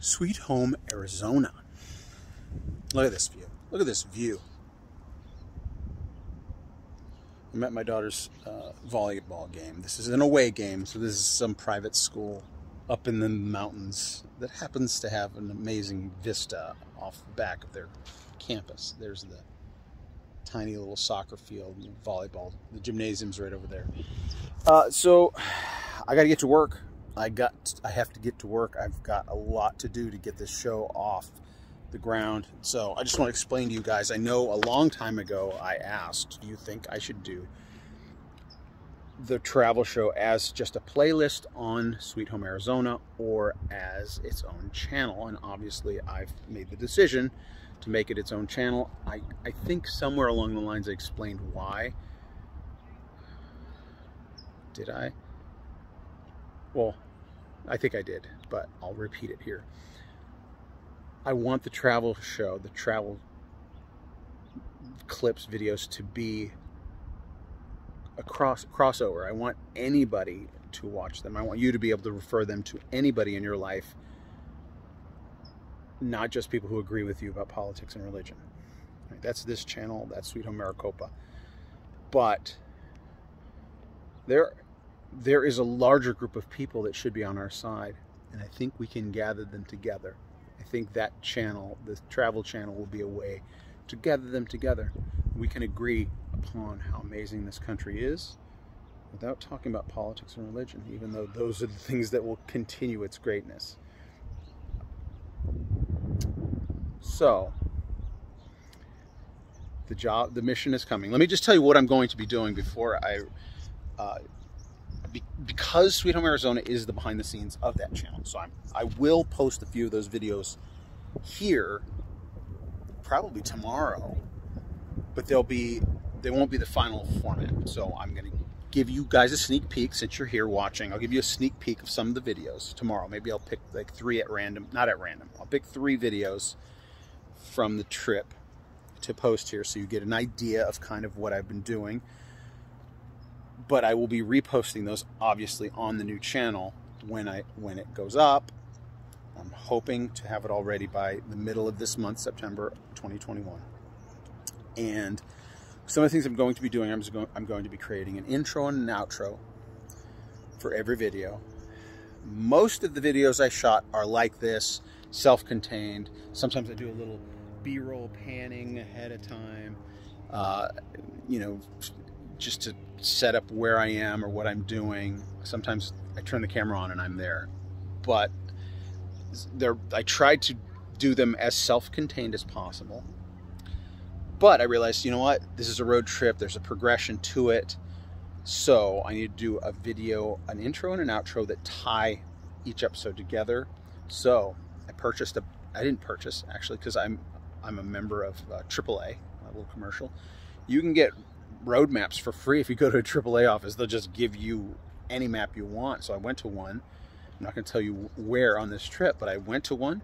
Sweet Home, Arizona. Look at this view. Look at this view. I'm at my daughter's uh, volleyball game. This is an away game, so this is some private school up in the mountains that happens to have an amazing vista off the back of their campus. There's the tiny little soccer field, and volleyball. The gymnasium's right over there. Uh, so I got to get to work. I got. I have to get to work. I've got a lot to do to get this show off the ground. So I just want to explain to you guys. I know a long time ago I asked, do you think I should do the travel show as just a playlist on Sweet Home Arizona or as its own channel? And obviously I've made the decision to make it its own channel. I, I think somewhere along the lines I explained why. Did I? Well, I think I did, but I'll repeat it here. I want the travel show, the travel clips, videos to be a cross crossover. I want anybody to watch them. I want you to be able to refer them to anybody in your life, not just people who agree with you about politics and religion. That's this channel. That's Sweet Home Maricopa. But there, there is a larger group of people that should be on our side, and I think we can gather them together. I think that channel, the travel channel, will be a way to gather them together. We can agree upon how amazing this country is without talking about politics and religion, even though those are the things that will continue its greatness. So, the job, the mission is coming. Let me just tell you what I'm going to be doing before I, uh, because Sweet Home Arizona is the behind the scenes of that channel. So I'm, I will post a few of those videos here, probably tomorrow, but they'll be they won't be the final format. So I'm going to give you guys a sneak peek since you're here watching. I'll give you a sneak peek of some of the videos tomorrow. Maybe I'll pick like three at random, not at random. I'll pick three videos from the trip to post here so you get an idea of kind of what I've been doing. But I will be reposting those obviously on the new channel when I when it goes up. I'm hoping to have it all ready by the middle of this month, September 2021. And some of the things I'm going to be doing, I'm, going, I'm going to be creating an intro and an outro for every video. Most of the videos I shot are like this, self-contained. Sometimes I do a little B-roll panning ahead of time, uh, you know, just to set up where I am or what I'm doing. Sometimes I turn the camera on and I'm there. But there I tried to do them as self-contained as possible but I realized, you know what? This is a road trip. There's a progression to it. So I need to do a video, an intro and an outro that tie each episode together. So I purchased a, I didn't purchase actually because I'm, I'm a member of uh, AAA, a little commercial. You can get road maps for free if you go to a AAA office. They'll just give you any map you want. So I went to one. I'm not going to tell you where on this trip, but I went to one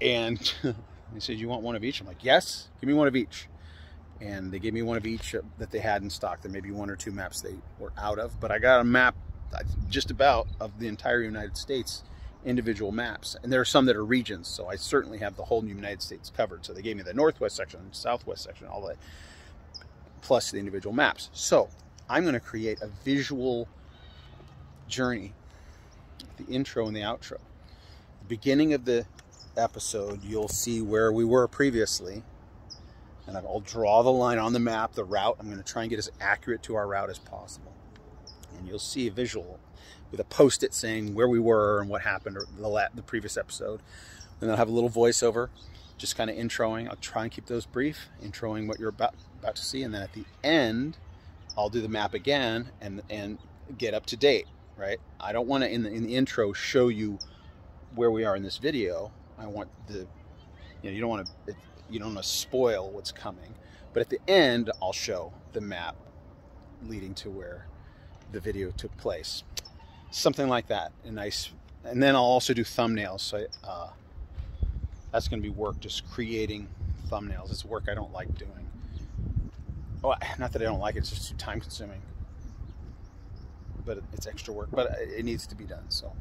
and He said, you want one of each? I'm like, yes, give me one of each. And they gave me one of each that they had in stock. There may be one or two maps they were out of, but I got a map uh, just about of the entire United States, individual maps. And there are some that are regions, so I certainly have the whole United States covered. So they gave me the Northwest section, Southwest section, all that, plus the individual maps. So I'm going to create a visual journey, the intro and the outro. The beginning of the episode, you'll see where we were previously. And I'll draw the line on the map, the route. I'm going to try and get as accurate to our route as possible. And you'll see a visual with a post-it saying where we were and what happened or the, the previous episode. And then I'll have a little voiceover, just kind of introing. I'll try and keep those brief, introing what you're about, about to see. And then at the end, I'll do the map again and, and get up to date, right? I don't want to, in the, in the intro, show you where we are in this video. I want the, you know, you don't want to, you don't want to spoil what's coming. But at the end, I'll show the map leading to where the video took place. Something like that. A nice, and then I'll also do thumbnails. So uh, that's going to be work, just creating thumbnails. It's work I don't like doing. Oh, not that I don't like it, it's just too time consuming. But it's extra work, but it needs to be done. So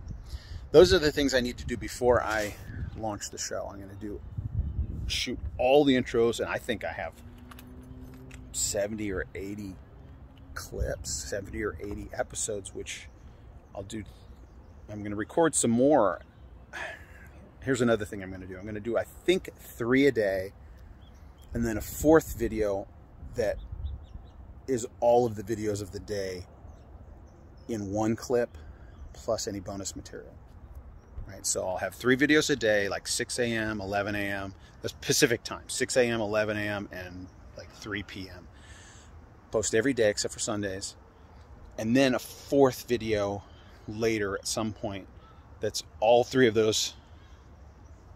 those are the things I need to do before I launch the show. I'm going to do shoot all the intros, and I think I have 70 or 80 clips, 70 or 80 episodes, which I'll do. I'm going to record some more. Here's another thing I'm going to do. I'm going to do, I think, three a day, and then a fourth video that is all of the videos of the day in one clip plus any bonus material. Right, so I'll have three videos a day, like 6 a.m., 11 a.m., that's Pacific time, 6 a.m., 11 a.m., and like 3 p.m. Post every day except for Sundays. And then a fourth video later at some point that's all three of those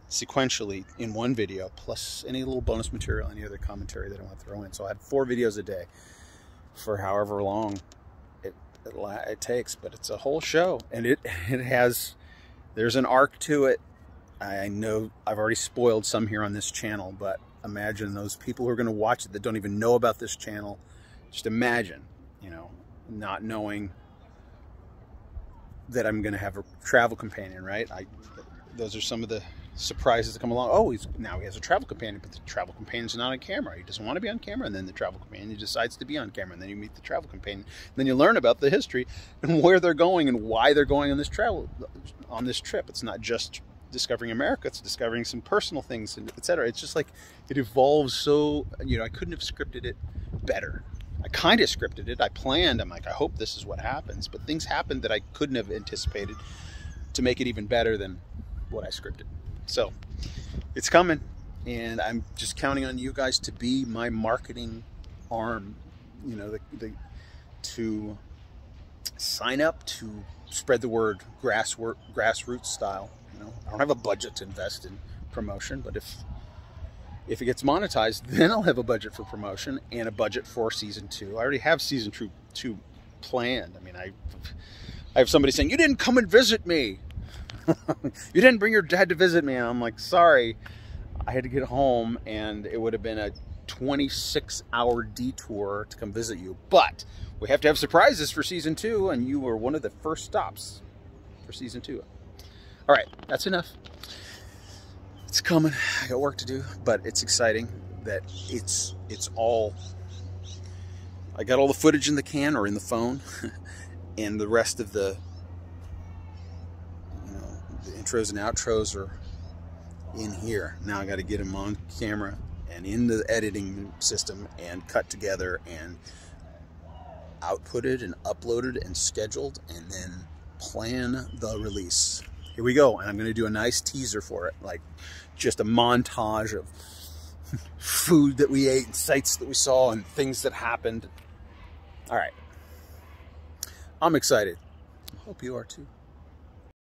sequentially in one video, plus any little bonus material, any other commentary that I want to throw in. So I had four videos a day for however long it, it, it takes, but it's a whole show, and it it has there's an arc to it. I know I've already spoiled some here on this channel, but imagine those people who are going to watch it that don't even know about this channel. Just imagine, you know, not knowing that I'm going to have a travel companion, right? I, those are some of the surprises that come along. Oh, he's now he has a travel companion, but the travel companion's not on camera. He doesn't want to be on camera, and then the travel companion decides to be on camera, and then you meet the travel companion. Then you learn about the history and where they're going and why they're going on this travel on this trip. It's not just discovering America; it's discovering some personal things and etc. It's just like it evolves so. You know, I couldn't have scripted it better. I kind of scripted it. I planned. I'm like, I hope this is what happens, but things happened that I couldn't have anticipated to make it even better than what I scripted. So it's coming, and I'm just counting on you guys to be my marketing arm. You know, the, the to sign up to spread the word grasswork, grassroots style. You know, I don't have a budget to invest in promotion, but if if it gets monetized, then I'll have a budget for promotion and a budget for season two. I already have season two, two planned. I mean, I I have somebody saying you didn't come and visit me. you didn't bring your dad to visit me. And I'm like, sorry. I had to get home and it would have been a 26 hour detour to come visit you. But we have to have surprises for season two, and you were one of the first stops for season two. All right, that's enough. It's coming. I got work to do, but it's exciting that it's it's all. I got all the footage in the can or in the phone, and the rest of the intros and outros are in here. Now I got to get them on camera and in the editing system and cut together and outputted and uploaded and scheduled and then plan the release. Here we go. And I'm going to do a nice teaser for it, like just a montage of food that we ate and sights that we saw and things that happened. All right. I'm excited. I hope you are too.